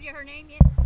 told you her name yet?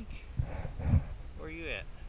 week. Where are you at?